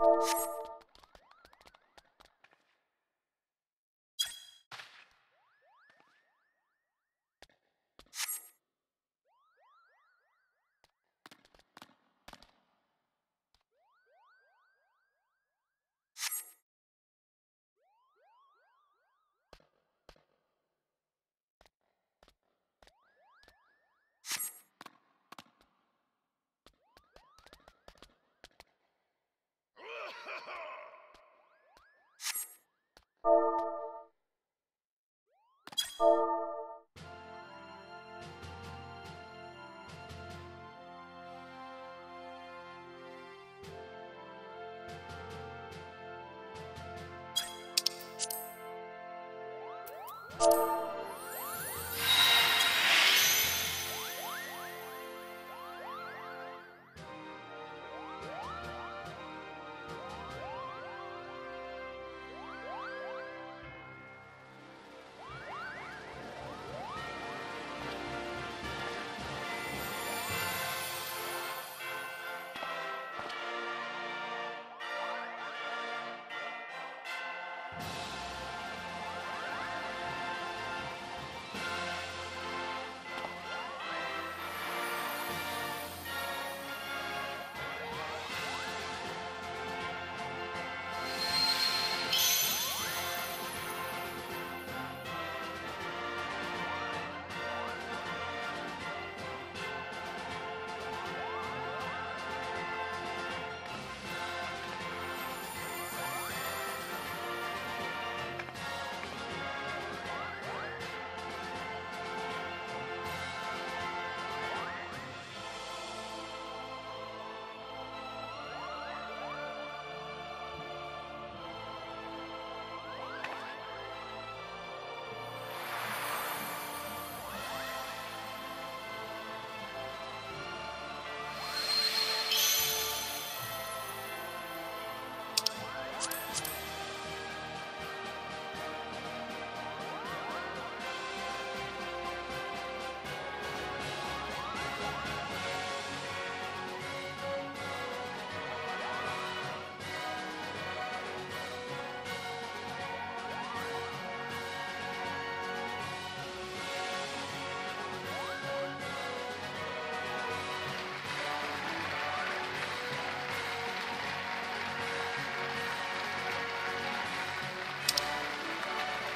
you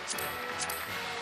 ちょっと。